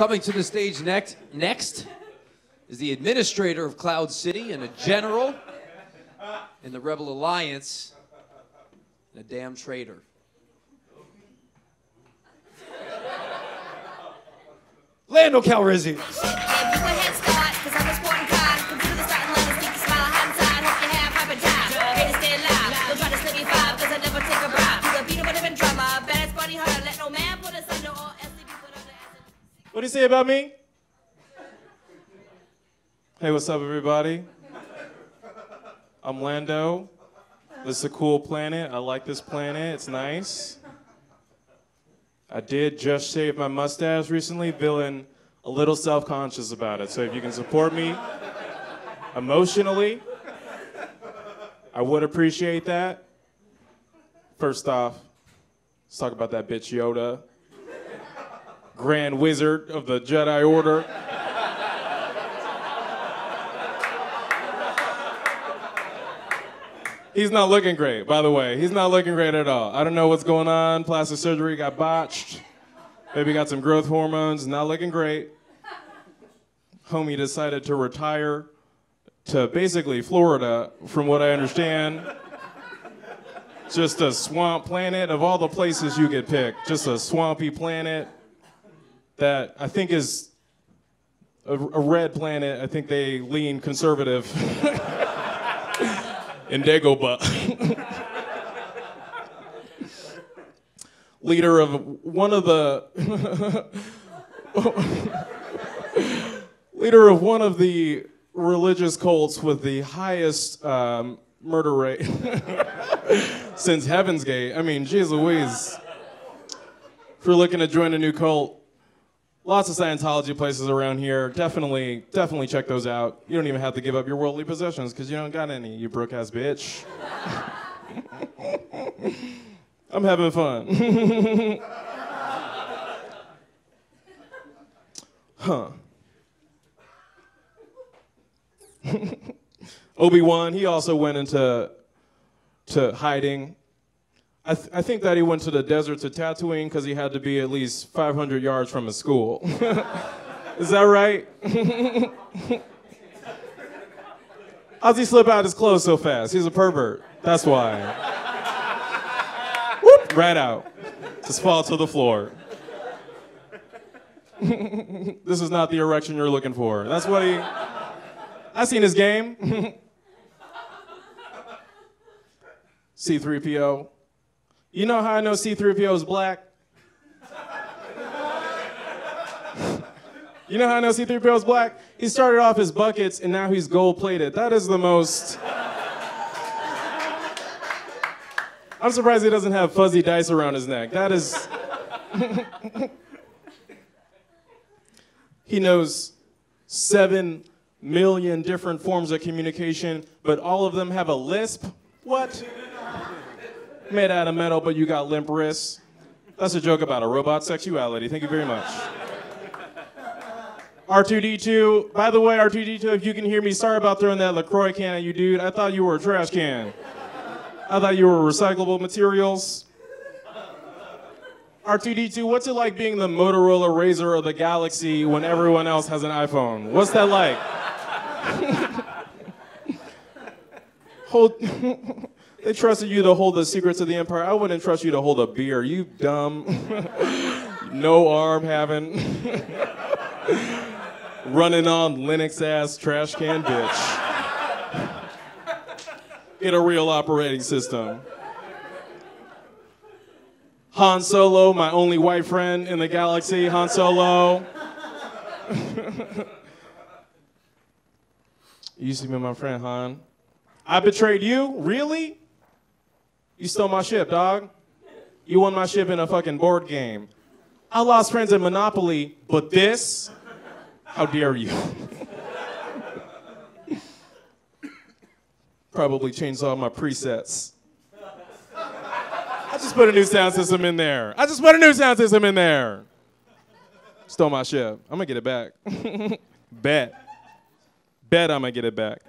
Coming to the stage next, next is the administrator of Cloud City and a general in the Rebel Alliance and a damn traitor. Lando Calrissian. What do you say about me? Hey, what's up, everybody? I'm Lando. This is a cool planet. I like this planet. It's nice. I did just shave my mustache recently, feeling a little self conscious about it. So if you can support me emotionally, I would appreciate that. First off, let's talk about that bitch Yoda, Grand Wizard of the Jedi Order. He's not looking great, by the way. He's not looking great at all. I don't know what's going on. Plastic surgery got botched. Maybe got some growth hormones. Not looking great. Homie decided to retire to basically Florida, from what I understand. Just a swamp planet of all the places you could pick. Just a swampy planet that I think is a, a red planet. I think they lean conservative. in Dagobah. Leader of one of the leader of one of the religious cults with the highest um, murder rate since Heaven's Gate. I mean, geez Louise. If you're looking to join a new cult, lots of Scientology places around here. Definitely, definitely check those out. You don't even have to give up your worldly possessions because you don't got any, you broke ass bitch. I'm having fun. huh. Obi-Wan, he also went into to hiding I, th- I, think that he went to the desert to Tatooine because he had to be at least 500 yards from his school. Is that right? How's he slip out his clothes so fast? He's a pervert. That's why. Whoop, right out. Just fall to the floor. this is not the erection you're looking for. That's what he. I seen his game. C3PO. You know how I know C3PO is black? you know how I know C3PO is black? He started off as buckets and now he's gold plated. That is the most. I'm surprised he doesn't have fuzzy dice around his neck. That is. he knows seven million different forms of communication, but all of them have a lisp? What? Made out of metal, but you got limp wrists. That's a joke about a robot sexuality. Thank you very much. R2D2, by the way, R2D2, if you can hear me, sorry about throwing that LaCroix can at you, dude. I thought you were a trash can. I thought you were recyclable materials. R2D2, what's it like being the Motorola Razor of the Galaxy when everyone else has an iPhone? What's that like? Hold. They trusted you to hold the secrets of the empire. I wouldn't trust you to hold a beer. You dumb, no arm having, running on Linux ass trash can bitch. Get a real operating system. Han Solo, my only white friend in the galaxy. Han Solo. you used to be my friend, Han. I betrayed you? Really? You stole my ship, dog. You won my ship in a fucking board game. I lost friends in Monopoly, but this? How dare you? Probably changed all my presets. I just put a new sound system in there. I just put a new sound system in there. Stole my ship. I'm gonna get it back. Bet. Bet I'm gonna get it back.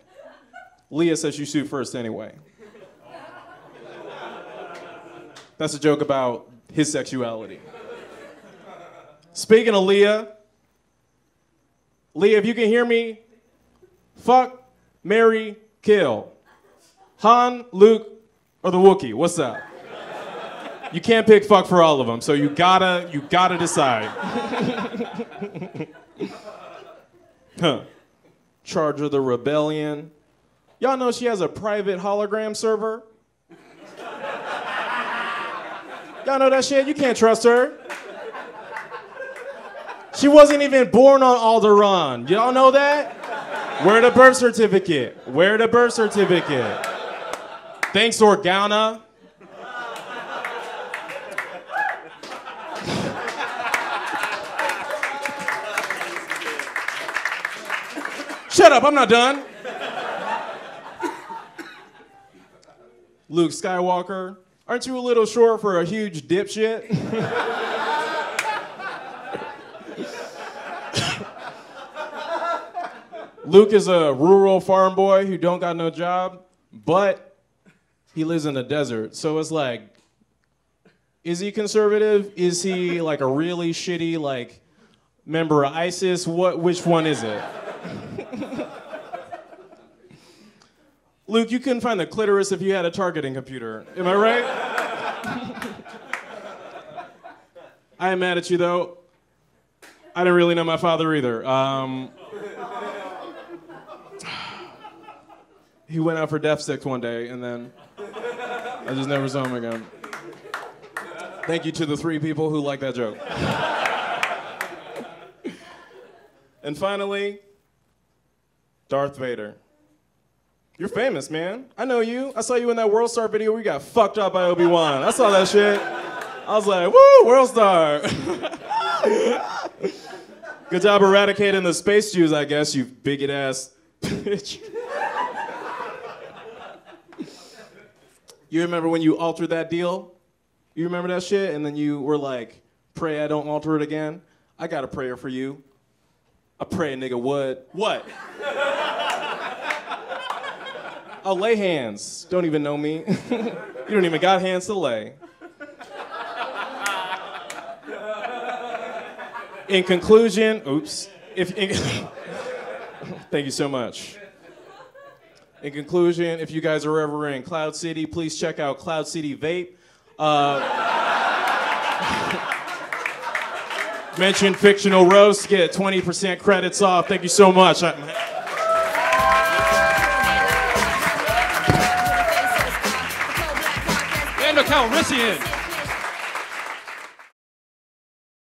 Leia says you shoot first anyway. That's a joke about his sexuality. Speaking of Leia, Lee, if you can hear me, fuck, Mary, kill. Han, Luke, or the Wookiee. What's up? You can't pick fuck for all of them, so you gotta, you gotta decide. huh. Charge of the rebellion. Y'all know she has a private hologram server? Y'all know that shit? You can't trust her. She wasn't even born on Alderaan. Y'all know that? Where the birth certificate? Where the birth certificate? Thanks, Organa. Shut up, I'm not done. Luke Skywalker, aren't you a little short for a huge dipshit? Luke is a rural farm boy who don't got no job, but he lives in the desert. So it's like, is he conservative? Is he like a really shitty like member of ISIS? What? Which one is it? Luke, you couldn't find the clitoris if you had a targeting computer. Am I right? I am mad at you though. I didn't really know my father either. Um, he went out for death sticks one day and then I just never saw him again. Thank you to the three people who like that joke. and finally, Darth Vader. You're famous, man. I know you. I saw you in that World Star video where you got fucked up by Obi Wan. I saw that shit. I was like, woo, World Star. Good job eradicating the space Jews, I guess, you bigot ass bitch. you remember when you altered that deal? You remember that shit? And then you were like, pray I don't alter it again? I got a prayer for you. I pray a nigga would. What? I'll lay hands. Don't even know me. you don't even got hands to lay. In conclusion, oops. If in, thank you so much. In conclusion, if you guys are ever in Cloud City, please check out Cloud City Vape. Uh, mention fictional roast, get 20% credits off. Thank you so much. I, Calrissian.